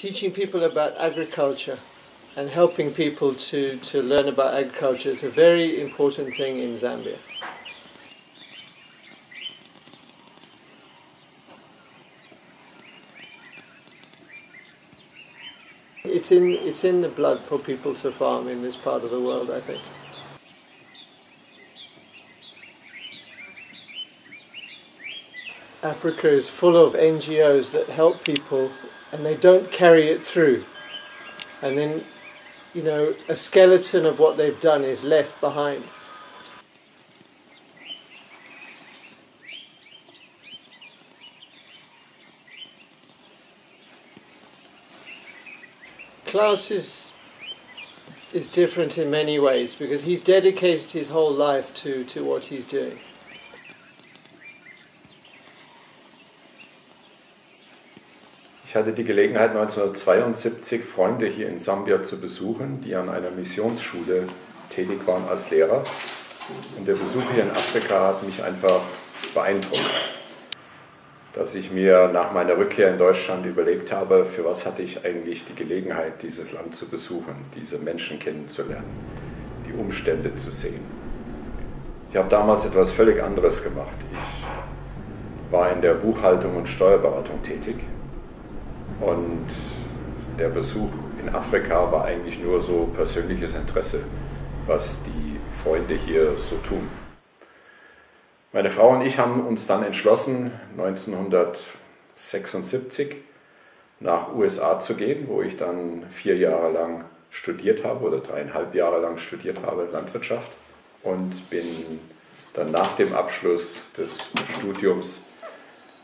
teaching people about agriculture and helping people to, to learn about agriculture is a very important thing in Zambia. It's in, it's in the blood for people to farm in this part of the world, I think. Africa is full of NGOs that help people and they don't carry it through. And then, you know, a skeleton of what they've done is left behind. Klaus is is different in many ways because he's dedicated his whole life to, to what he's doing. Ich hatte die Gelegenheit, 1972 Freunde hier in Sambia zu besuchen, die an einer Missionsschule tätig waren als Lehrer. Und der Besuch hier in Afrika hat mich einfach beeindruckt, dass ich mir nach meiner Rückkehr in Deutschland überlegt habe, für was hatte ich eigentlich die Gelegenheit, dieses Land zu besuchen, diese Menschen kennenzulernen, die Umstände zu sehen. Ich habe damals etwas völlig anderes gemacht. Ich war in der Buchhaltung und Steuerberatung tätig und der Besuch in Afrika war eigentlich nur so persönliches Interesse, was die Freunde hier so tun. Meine Frau und ich haben uns dann entschlossen, 1976 nach USA zu gehen, wo ich dann vier Jahre lang studiert habe oder dreieinhalb Jahre lang studiert habe Landwirtschaft und bin dann nach dem Abschluss des Studiums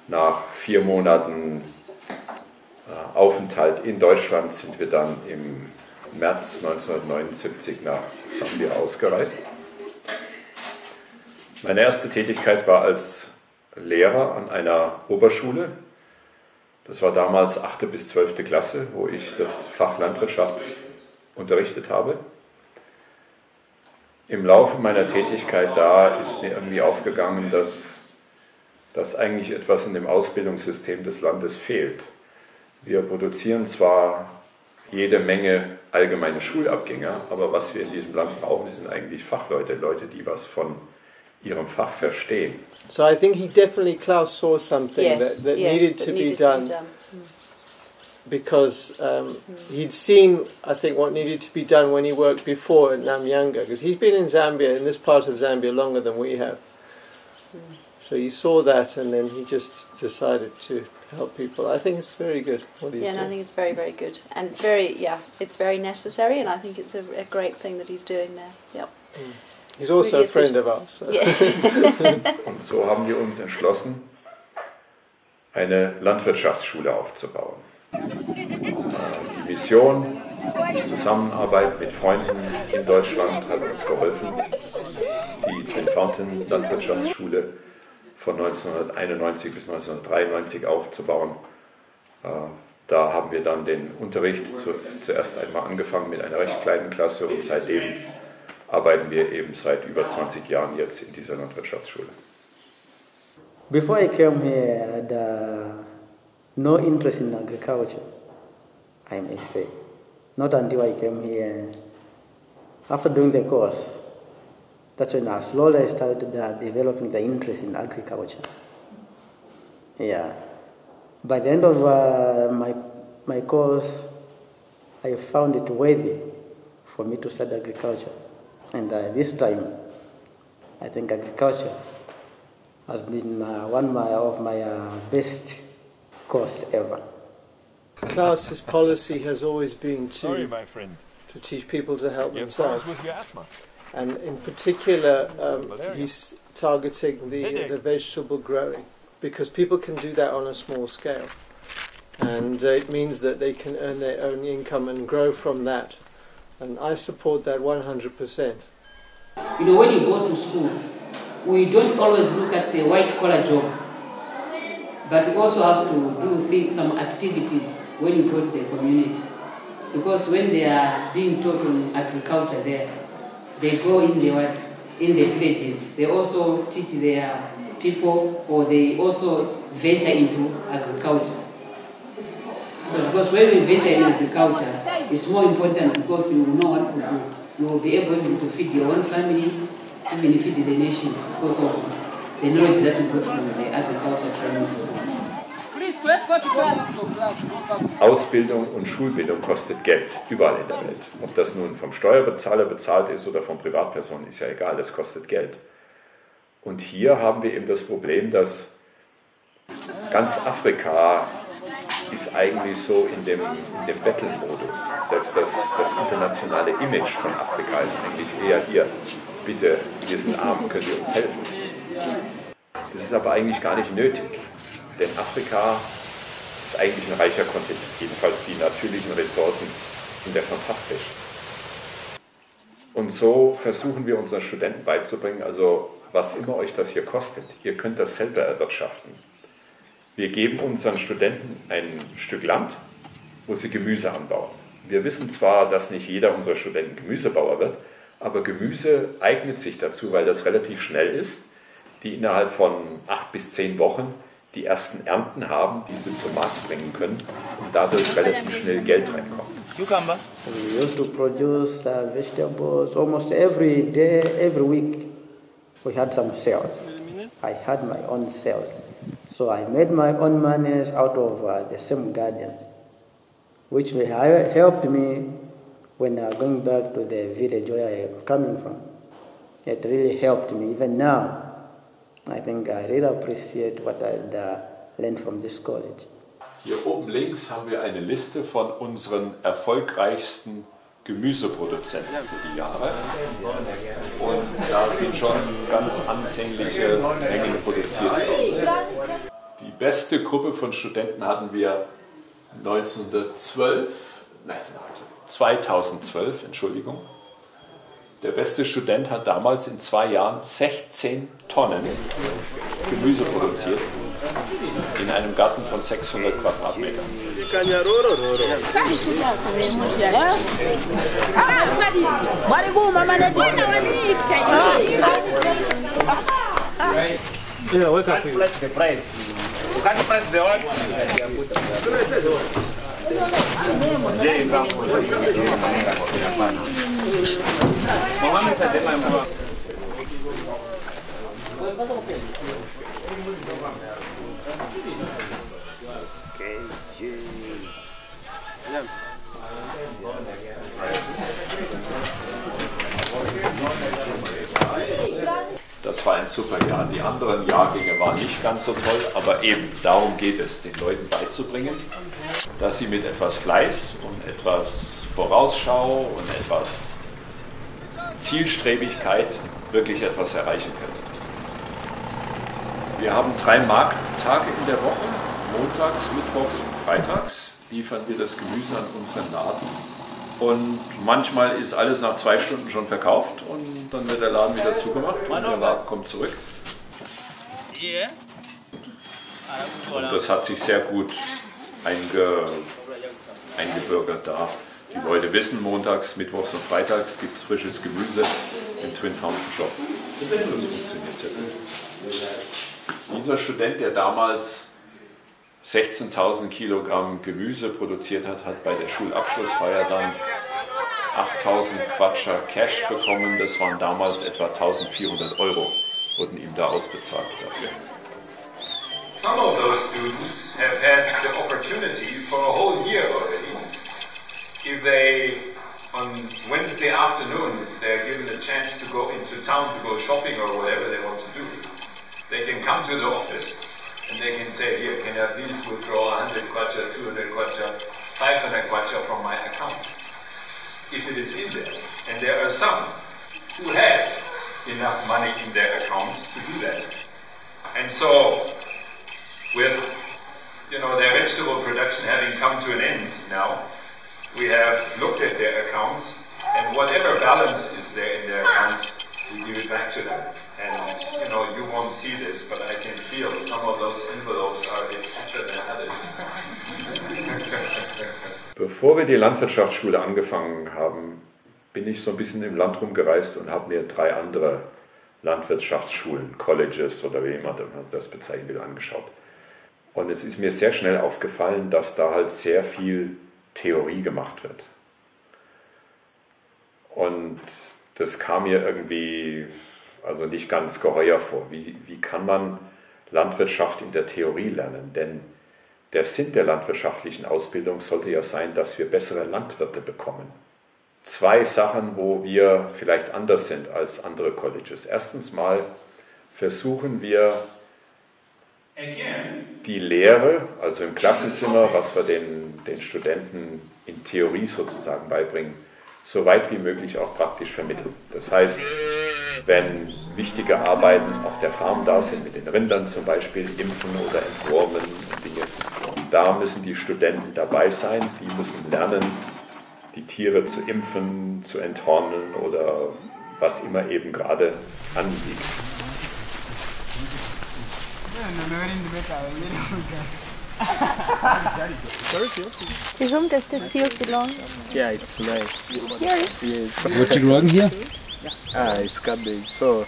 nach vier Monaten Aufenthalt in Deutschland sind wir dann im März 1979 nach Sambia ausgereist. Meine erste Tätigkeit war als Lehrer an einer Oberschule. Das war damals 8. bis 12. Klasse, wo ich das Fach Landwirtschaft unterrichtet habe. Im Laufe meiner Tätigkeit da ist mir irgendwie aufgegangen, dass, dass eigentlich etwas in dem Ausbildungssystem des Landes fehlt. Wir produzieren zwar jede Menge allgemeine Schulabgänger, aber was wir in diesem Land brauchen, sind eigentlich Fachleute, Leute, die was von ihrem Fach verstehen. So I think he definitely, Klaus saw something Yes, that, that yes, needed, that to, needed be done to be done. because um, he'd seen, I think, what needed to be done when he worked before at Namyanga because he's been in Zambia, in this part of Zambia, longer than we have. So he saw that and then he just decided to help people. I think it's very good what he's Yeah, and I doing. think it's very, very good, and it's very, yeah, it's very necessary, and I think it's a, a great thing that he's doing there. Yep. He's also really a friend good. of ours. So. Yeah. Und so haben wir uns entschlossen, eine Landwirtschaftsschule aufzubauen. Äh, Die Mission, die Zusammenarbeit mit Freunden in Deutschland hat uns geholfen, die Trentfountain Landwirtschaftsschule von 1991 bis 1993 aufzubauen. Äh, Da haben wir dann den Unterricht zu, zuerst einmal angefangen mit einer recht kleinen Klasse und seitdem arbeiten wir eben seit über 20 Jahren jetzt in dieser Landwirtschaftsschule. Before I came here, I had no interest in agriculture, I may say. Not until I came here. After doing the course, that's when I slowly started uh, developing the interest in agriculture. Yeah. By the end of uh, my, my course, I found it worthy for me to study agriculture. And uh, this time, I think agriculture has been uh, one my, of my uh, best course ever. Klaus's policy has always been Sorry, to, my friend. to teach people to help You have themselves. Problems with your asthma. And in particular, um, he's targeting the, the vegetable growing because people can do that on a small scale. And uh, it means that they can earn their own income and grow from that. And I support that 100%. You know, when you go to school, we don't always look at the white collar job, but we also have to do things, some activities when you go to the community. Because when they are being taught on agriculture there, they go in the what, in the villages. They also teach their people, or they also venture into agriculture. So Because when we venture in agriculture, it's more important because you will know what to do. You will be able to feed your own family, even feed the nation because of the knowledge that you got from the agriculture training school. Ausbildung und Schulbildung kostet Geld, überall in der Welt. Ob das nun vom Steuerbezahler bezahlt ist oder von Privatpersonen, ist ja egal, das kostet Geld. Und hier haben wir eben das Problem, dass ganz Afrika ist eigentlich so in dem, in dem Battle-Modus. Selbst das, das internationale Image von Afrika ist eigentlich eher hier, bitte, wir sind arm, könnt ihr uns helfen. Das ist aber eigentlich gar nicht nötig, denn Afrika ist eigentlich ein reicher Kontinent. Jedenfalls die natürlichen Ressourcen sind ja fantastisch. Und so versuchen wir unseren Studenten beizubringen, also was immer euch das hier kostet, ihr könnt das selber erwirtschaften. Wir geben unseren Studenten ein Stück Land, wo sie Gemüse anbauen. Wir wissen zwar, dass nicht jeder unserer Studenten Gemüsebauer wird, aber Gemüse eignet sich dazu, weil das relativ schnell ist, die innerhalb von acht bis zehn Wochen die ersten Ernten haben, die sie zum Markt bringen können und dadurch relativ schnell Geld reinkommt. Cucumber. We used to produce uh, vegetables almost every day, every week. We had some sales. I had my own sales. So I made my own monies out of uh, the same gardens, which helped me when I was going back to the village where I'm coming from. It really helped me. Even now, I think I really appreciate what I learned from this college. Hier oben links haben wir eine Liste von unseren erfolgreichsten Gemüseproduzenten für die Jahre. Und da sind schon ganz ansehnliche Mengen produziert worden. Die beste Gruppe von Studenten hatten wir 1912, nein, 2012, Entschuldigung. Der beste Student hat damals in zwei Jahren 16 Tonnen Gemüse produziert in einem Garten von 600 Quadratmetern. Yeah, what's up? the price. You can't press the one. Das war ein super Jahr. Die anderen Jahrgänge waren nicht ganz so toll, aber eben darum geht es, den Leuten beizubringen, dass sie mit etwas Fleiß und etwas Vorausschau und etwas Zielstrebigkeit wirklich etwas erreichen können. Wir haben drei Markttage in der Woche. Montags, Mittwochs und Freitags liefern wir das Gemüse an unseren Laden. Und manchmal ist alles nach zwei Stunden schon verkauft und dann wird der Laden wieder zugemacht und der Laden kommt zurück. Und das hat sich sehr gut einge, eingebürgert da. Die Leute wissen, montags, mittwochs und freitags gibt es frisches Gemüse im Twin Fountain Shop. Das funktioniert sehr gut. Dieser Student, der damals 16.000 Kilogramm Gemüse produziert hat, hat bei der Schulabschlussfeier dann 8.000 Quatscher Cash bekommen. Das waren damals etwa 1.400 Euro, wurden ihm da ausbezahlt dafür. Some of those students have had the opportunity for a whole year already. If they, on Wednesday afternoons, they're given a chance to go into town to go shopping or whatever they want to do, they can come to the office and they can say, here, can I please withdraw 100 kwacha, 200 kwacha, 500 kwacha from my account? If it is in there. And there are some who have enough money in their accounts to do that. And so, with you know their vegetable production having come to an end now, we have looked at their accounts, and whatever balance is there in their accounts, we give it back to them. And you know, you won't see this, but I can feel some of those envelopes are a bit fatter than others. Bevor wir die Landwirtschaftsschule angefangen haben, bin ich so ein bisschen im Land rumgereist und habe mir drei andere Landwirtschaftsschulen, Colleges oder wie immer man das bezeichnen will, angeschaut. Und es ist mir sehr schnell aufgefallen, dass da halt sehr viel Theorie gemacht wird. Und das kam mir irgendwie also nicht ganz geheuer vor. Wie, wie kann man Landwirtschaft in der Theorie lernen? Denn der Sinn der landwirtschaftlichen Ausbildung sollte ja sein, dass wir bessere Landwirte bekommen. Zwei Sachen, wo wir vielleicht anders sind als andere Colleges. Erstens mal versuchen wir die Lehre, also im Klassenzimmer, was wir den, den Studenten in Theorie sozusagen beibringen, so weit wie möglich auch praktisch vermitteln. Das heißt, wenn wichtige Arbeiten auf der Farm da sind, mit den Rindern zum Beispiel, Impfen oder Entwurmen und Dinge, da müssen die Studenten dabei sein, die müssen lernen, die Tiere zu impfen, zu enthornen oder was immer eben gerade anliegt. To whom does this field belong? Yeah, it's mine. Yours? Yes. What you growing here? Ah, it's cabbage. So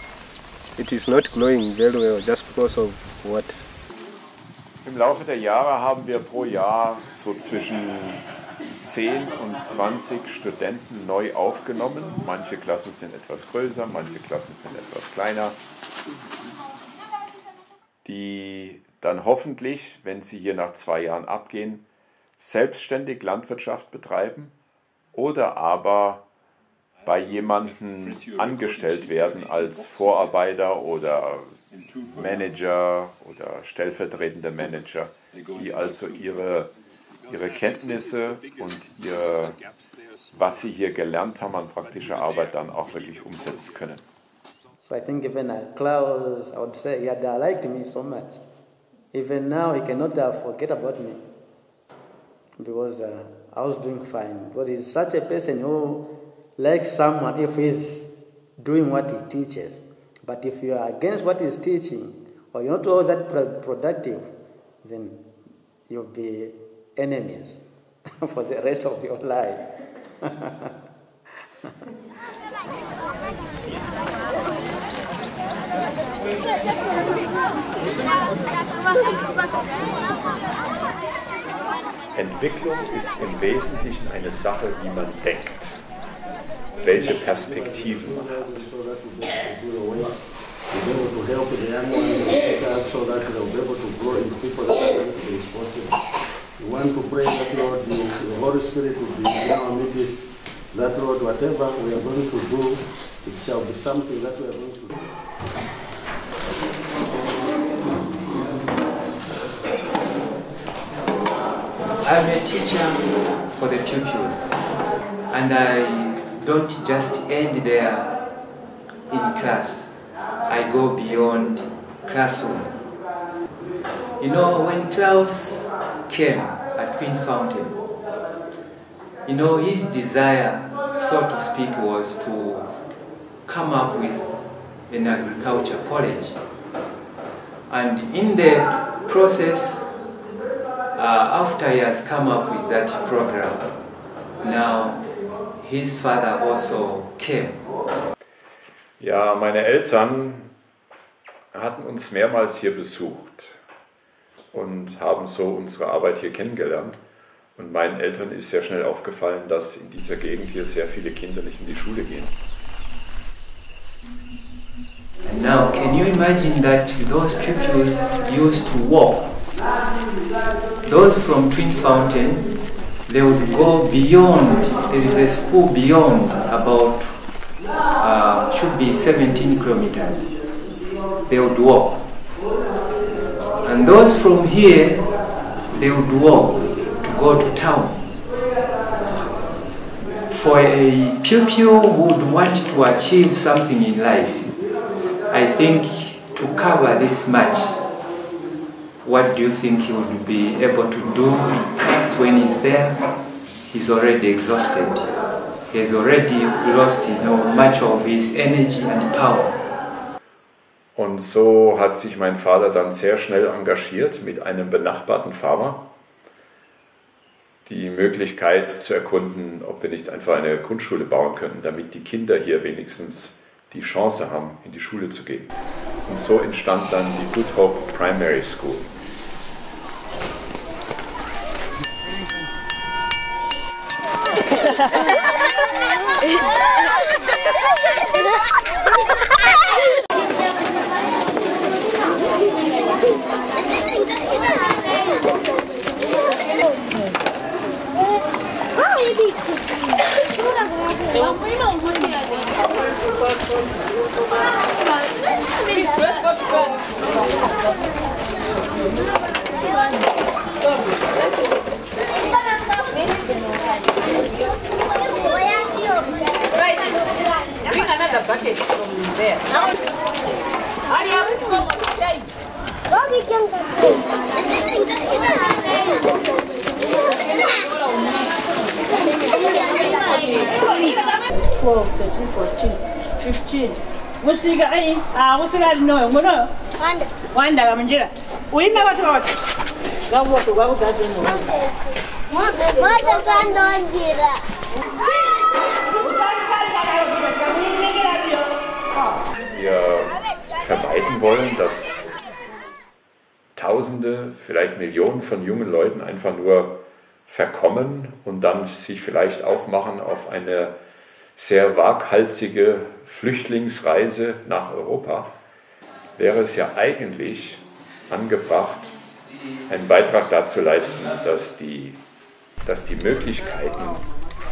it is not growing very well just because of what? Im Laufe der Jahre haben wir pro Jahr so zwischen 10 und 20 Studenten neu aufgenommen. Manche Klassen sind etwas größer, manche Klassen sind etwas kleiner. Die dann hoffentlich, wenn sie hier nach zwei Jahren abgehen, selbstständig Landwirtschaft betreiben oder aber bei jemandem angestellt werden als Vorarbeiter oder Manager oder stellvertretende Manager, die also ihre, ihre Kenntnisse und ihr, was sie hier gelernt haben an praktischer Arbeit dann auch wirklich umsetzen können. So I think even uh, Klaus, I would say, he they liked me so much. Even now, he cannot uh, forget about me because uh, I was doing fine. Because he's such a person who likes someone if he's doing what he teaches. But if you are against what he's teaching, or you're not all that pro- productive, then you'll be enemies for the rest of your life. Entwicklung ist im Wesentlichen eine Sache, wie man denkt, welche Perspektiven man hat. We want to pray that Lord, the, the Holy Spirit will be in our midst, that Lord, whatever we are going to do, it shall be something that we are going to do. I'm a teacher for the pupils, and I don't just end there in class. I go beyond classroom. You know, when Klaus came at Twin Fountain, you know, his desire, so to speak, was to come up with an agriculture college. And in the process, uh, after he has come up with that program, now his father also came. Ja, meine Eltern hatten uns mehrmals hier besucht und haben so unsere Arbeit hier kennengelernt. Und meinen Eltern ist sehr schnell aufgefallen, dass in dieser Gegend hier sehr viele Kinder nicht in die Schule gehen. And now, can you imagine that those pupils used to walk? Those from Twin Fountain, they would go beyond, there is a school beyond about, uh, should be 17 kilometers. They would walk. And those from here, they would walk to go to town. For a pupil who would want to achieve something in life, I think to cover this much, what do you think he would be able to do when he's there? He's already exhausted. He's already lost you know, much of his energy and power. Und so hat sich mein Vater dann sehr schnell engagiert mit einem benachbarten Farmer, die Möglichkeit zu erkunden, ob wir nicht einfach eine Grundschule bauen können, damit die Kinder hier wenigstens die Chance haben, in die Schule zu gehen. Und so entstand dann die Good Hope Primary School. Wow, you did so Musiga ai, ah musiga no, ngono. Wanda. Wanda kamunjira. Uyina watu wote. Ngabo watu ngabo gadi no. Mata sana njira. Wir vermeiden wollen, dass Tausende, vielleicht Millionen von jungen Leuten einfach nur verkommen und dann sich vielleicht aufmachen auf eine sehr waghalsige Flüchtlingsreise nach Europa, wäre es ja eigentlich angebracht, einen Beitrag dazu leisten, dass die, dass die Möglichkeiten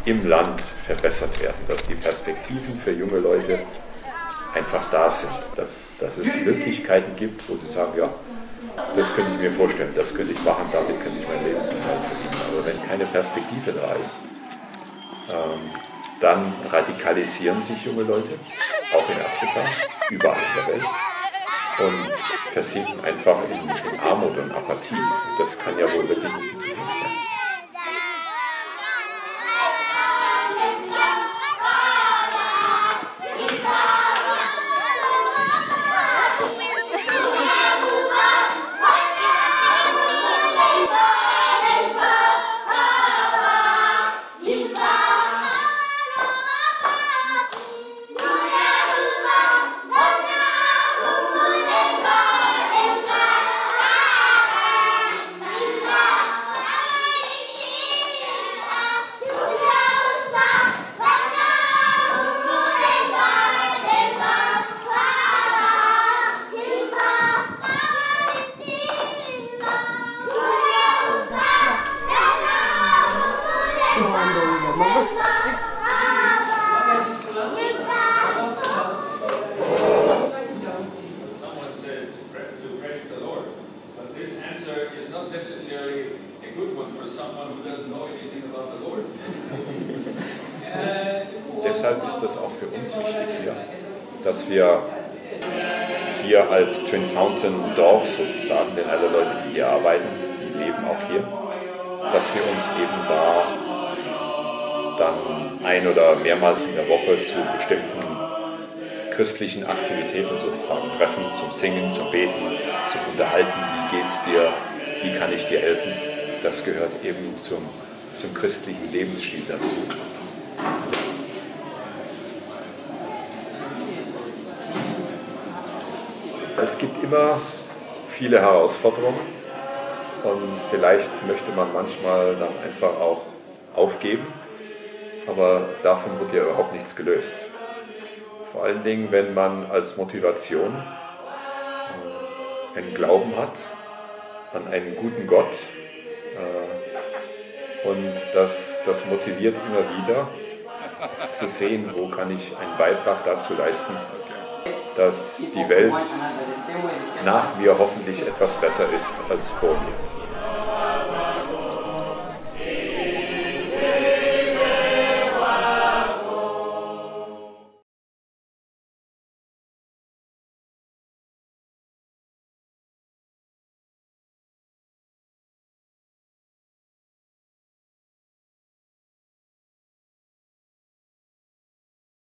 im Land verbessert werden, dass die Perspektiven für junge Leute einfach da sind, dass, dass es Möglichkeiten gibt, wo sie sagen, ja, das könnte ich mir vorstellen, das könnte ich machen, damit könnte ich mein Lebensunterhalt verdienen. Aber wenn keine Perspektive da ist, ähm, dann radikalisieren sich junge Leute, auch in Afrika, überall in der Welt, und versinken einfach in, in Armut und Apathie. Das kann ja wohl wirklich nicht die Zukunft sein. Dass wir hier als Twin Fountain Dorf sozusagen, denn alle Leute, die hier arbeiten, die leben auch hier, dass wir uns eben da dann ein oder mehrmals in der Woche zu bestimmten christlichen Aktivitäten sozusagen treffen, zum Singen, zum Beten, zum Unterhalten, wie geht's dir, wie kann ich dir helfen. Das gehört eben zum, zum christlichen Lebensstil dazu. Es gibt immer viele Herausforderungen und vielleicht möchte man manchmal dann einfach auch aufgeben, aber davon wird ja überhaupt nichts gelöst. Vor allen Dingen, wenn man als Motivation äh, einen Glauben hat an einen guten Gott äh, und das, das motiviert immer wieder zu sehen, wo kann ich einen Beitrag dazu leisten, dass die Welt nach mir hoffentlich etwas besser ist als vor mir.